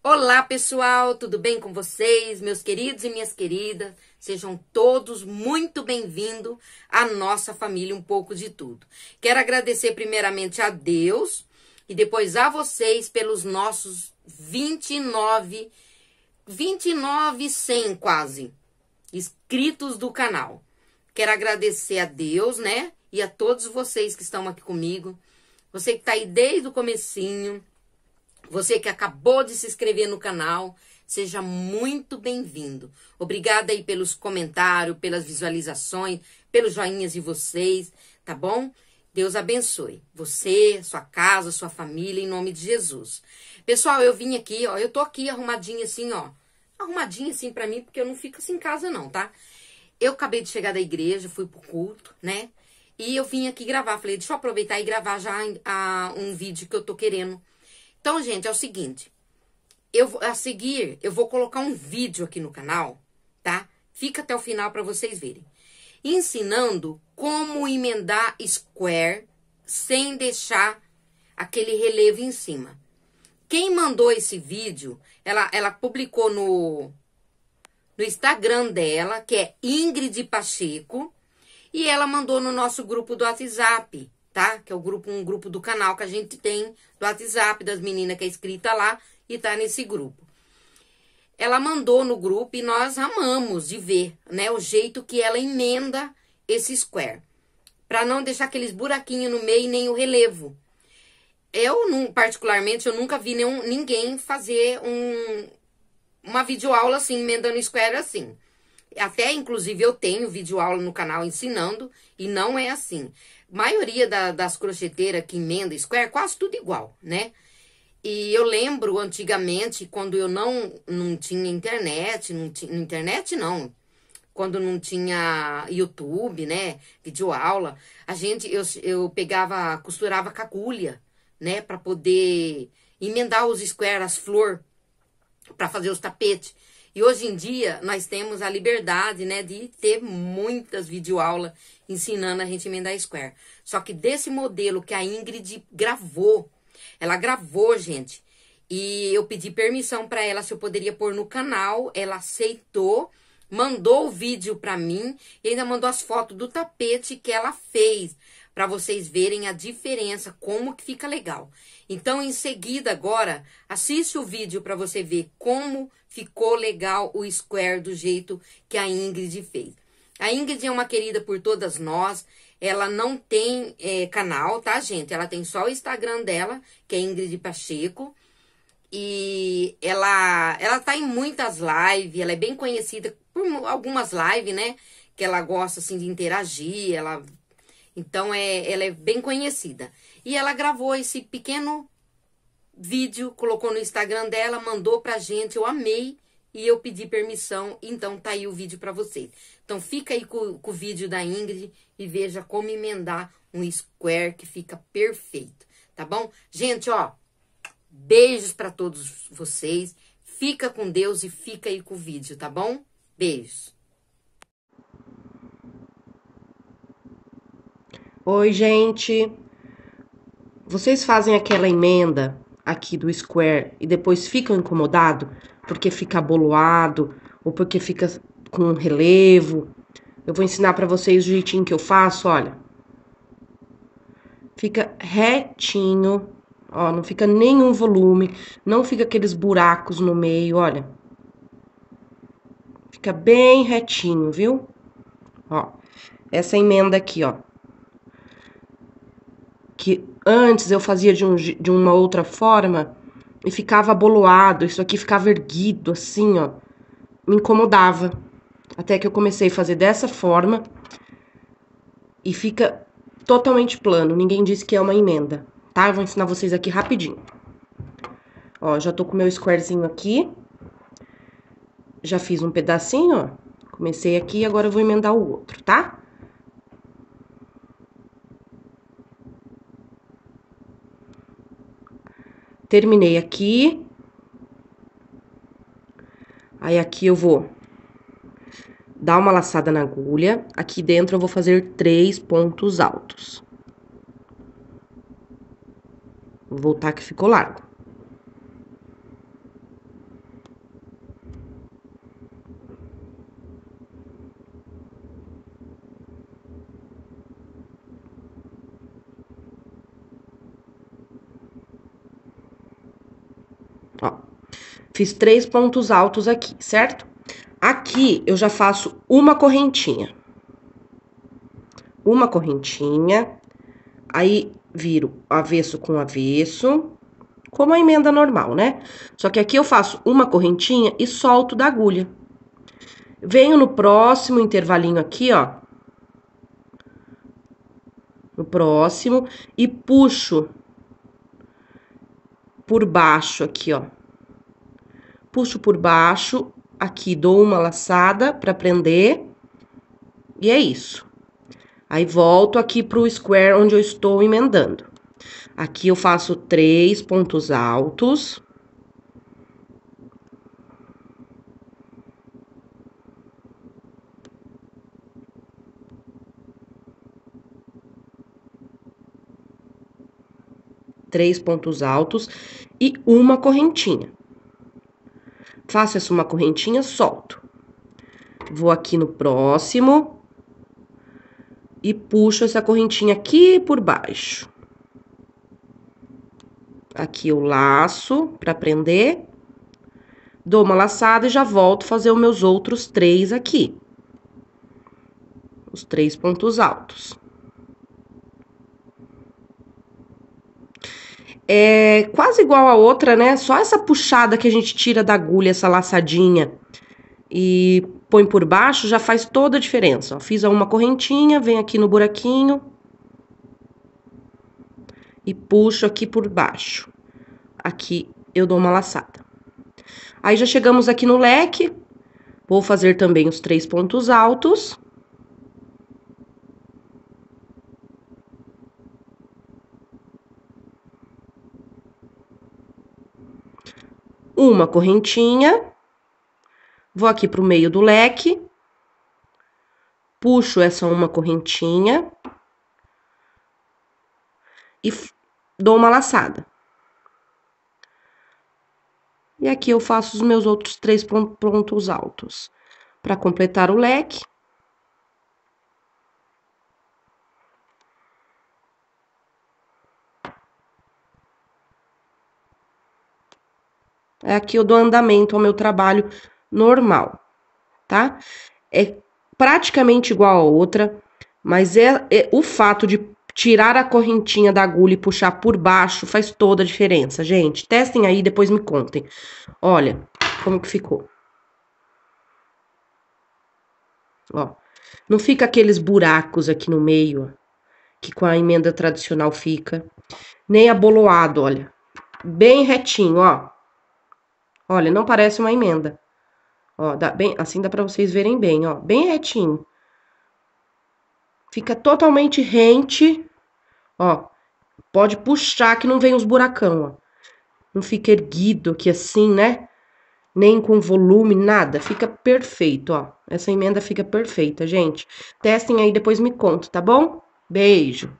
Olá, pessoal, tudo bem com vocês, meus queridos e minhas queridas? Sejam todos muito bem-vindos à nossa família Um Pouco de Tudo. Quero agradecer primeiramente a Deus e depois a vocês pelos nossos 29, 29, 100 quase, inscritos do canal. Quero agradecer a Deus, né? E a todos vocês que estão aqui comigo. Você que está aí desde o comecinho você que acabou de se inscrever no canal, seja muito bem-vindo. Obrigada aí pelos comentários, pelas visualizações, pelos joinhas de vocês, tá bom? Deus abençoe você, sua casa, sua família, em nome de Jesus. Pessoal, eu vim aqui, ó, eu tô aqui arrumadinha assim, ó. Arrumadinha assim para mim, porque eu não fico assim em casa não, tá? Eu acabei de chegar da igreja, fui pro culto, né? E eu vim aqui gravar, falei, deixa eu aproveitar e gravar já a, um vídeo que eu tô querendo então, gente, é o seguinte. Eu a seguir, eu vou colocar um vídeo aqui no canal, tá? Fica até o final para vocês verem. Ensinando como emendar square sem deixar aquele relevo em cima. Quem mandou esse vídeo, ela, ela publicou no, no Instagram dela, que é Ingrid Pacheco, e ela mandou no nosso grupo do WhatsApp, tá? Que é o grupo, um grupo do canal que a gente tem do WhatsApp das meninas que é escrita lá e tá nesse grupo. Ela mandou no grupo e nós amamos de ver, né, o jeito que ela emenda esse square, para não deixar aqueles buraquinhos no meio nem o relevo. Eu, particularmente, eu nunca vi nenhum, ninguém fazer um, uma videoaula assim, emendando square assim. Até, inclusive, eu tenho videoaula no canal ensinando e não é assim maioria da, das crocheteiras que emenda square, quase tudo igual, né? E eu lembro antigamente, quando eu não, não tinha internet, não tinha internet não, quando não tinha YouTube, né, videoaula, a gente, eu, eu pegava, costurava agulha, né, para poder emendar os square, as flor, para fazer os tapetes. E hoje em dia nós temos a liberdade, né, de ter muitas videoaulas ensinando a gente emendar square. Só que desse modelo que a Ingrid gravou, ela gravou, gente, e eu pedi permissão para ela se eu poderia pôr no canal, ela aceitou, mandou o vídeo para mim e ainda mandou as fotos do tapete que ela fez para vocês verem a diferença, como que fica legal. Então, em seguida, agora, assiste o vídeo para você ver como ficou legal o square do jeito que a Ingrid fez. A Ingrid é uma querida por todas nós. Ela não tem é, canal, tá, gente? Ela tem só o Instagram dela, que é Ingrid Pacheco. E ela, ela tá em muitas lives, ela é bem conhecida por algumas lives, né? Que ela gosta, assim, de interagir, ela... Então, é, ela é bem conhecida. E ela gravou esse pequeno vídeo, colocou no Instagram dela, mandou pra gente, eu amei e eu pedi permissão, então tá aí o vídeo para vocês. Então fica aí com, com, o vídeo da Ingrid e veja como emendar um square que fica perfeito, tá bom? Gente, ó, beijos para todos vocês. Fica com Deus e fica aí com o vídeo, tá bom? Beijos. Oi, gente. Vocês fazem aquela emenda aqui do square e depois ficam incomodados porque fica boloado ou porque fica com relevo. Eu vou ensinar para vocês o jeitinho que eu faço, olha. Fica retinho, ó, não fica nenhum volume, não fica aqueles buracos no meio, olha. Fica bem retinho, viu? Ó, essa emenda aqui, ó que antes eu fazia de, um, de uma outra forma e ficava boloado, isso aqui ficava erguido, assim, ó, me incomodava. Até que eu comecei a fazer dessa forma e fica totalmente plano, ninguém disse que é uma emenda, tá? Eu vou ensinar vocês aqui rapidinho. Ó, já tô com meu squarezinho aqui, já fiz um pedacinho, ó, comecei aqui, agora eu vou emendar o outro, tá? Terminei aqui. Aí, aqui eu vou dar uma laçada na agulha. Aqui dentro eu vou fazer três pontos altos. Vou voltar que ficou largo. Ó, fiz três pontos altos aqui, certo? Aqui eu já faço uma correntinha. Uma correntinha, aí viro avesso com avesso, como a emenda normal, né? Só que aqui eu faço uma correntinha e solto da agulha. Venho no próximo intervalinho aqui, ó. No próximo e puxo por baixo aqui, ó. Puxo por baixo, aqui dou uma laçada para prender. E é isso. Aí volto aqui pro square onde eu estou emendando. Aqui eu faço três pontos altos. Três pontos altos e uma correntinha. Faço essa uma correntinha, solto. Vou aqui no próximo e puxo essa correntinha aqui por baixo. Aqui o laço para prender. Dou uma laçada e já volto fazer os meus outros três aqui. Os três pontos altos. É quase igual a outra, né? Só essa puxada que a gente tira da agulha, essa laçadinha e põe por baixo, já faz toda a diferença. Ó, fiz uma correntinha, vem aqui no buraquinho e puxo aqui por baixo. Aqui eu dou uma laçada. Aí já chegamos aqui no leque. Vou fazer também os três pontos altos. Uma correntinha. Vou aqui pro meio do leque. Puxo essa uma correntinha. E dou uma laçada. E aqui eu faço os meus outros três pontos altos. Para completar o leque. Aqui eu dou andamento ao meu trabalho normal, tá? É praticamente igual a outra, mas é, é o fato de tirar a correntinha da agulha e puxar por baixo faz toda a diferença, gente. Testem aí, depois me contem. Olha como que ficou. Ó, não fica aqueles buracos aqui no meio, ó, que com a emenda tradicional fica. Nem aboloado, olha. Bem retinho, ó. Olha, não parece uma emenda. Ó, dá bem, assim dá pra vocês verem bem, ó. Bem retinho. Fica totalmente rente. Ó, pode puxar que não vem os buracão, ó. Não fica erguido aqui assim, né? Nem com volume, nada. Fica perfeito, ó. Essa emenda fica perfeita, gente. Testem aí, depois me conta, tá bom? Beijo.